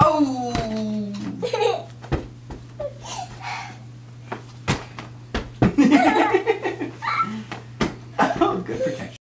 oh. oh, good protection.